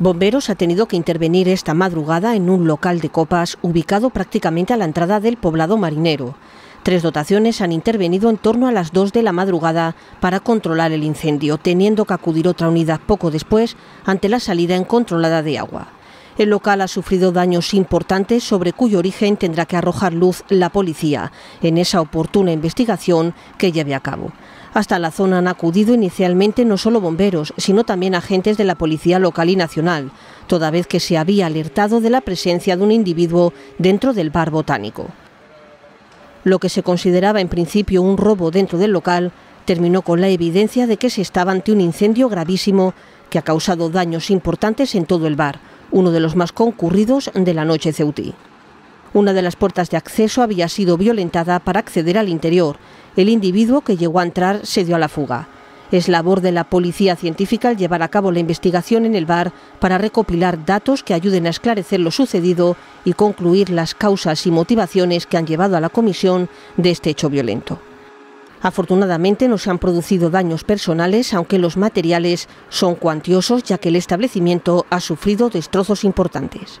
Bomberos ha tenido que intervenir esta madrugada en un local de copas ubicado prácticamente a la entrada del poblado marinero. Tres dotaciones han intervenido en torno a las 2 de la madrugada para controlar el incendio, teniendo que acudir otra unidad poco después ante la salida incontrolada de agua. El local ha sufrido daños importantes sobre cuyo origen tendrá que arrojar luz la policía en esa oportuna investigación que lleve a cabo. Hasta la zona han acudido inicialmente no solo bomberos, sino también agentes de la Policía Local y Nacional, toda vez que se había alertado de la presencia de un individuo dentro del bar botánico. Lo que se consideraba en principio un robo dentro del local terminó con la evidencia de que se estaba ante un incendio gravísimo que ha causado daños importantes en todo el bar, uno de los más concurridos de la noche ceutí. Una de las puertas de acceso había sido violentada para acceder al interior. El individuo que llegó a entrar se dio a la fuga. Es labor de la policía científica llevar a cabo la investigación en el bar para recopilar datos que ayuden a esclarecer lo sucedido y concluir las causas y motivaciones que han llevado a la comisión de este hecho violento. Afortunadamente no se han producido daños personales, aunque los materiales son cuantiosos ya que el establecimiento ha sufrido destrozos importantes.